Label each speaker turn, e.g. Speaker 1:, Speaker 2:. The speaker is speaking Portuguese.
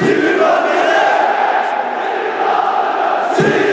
Speaker 1: Viva! Viva! Viva!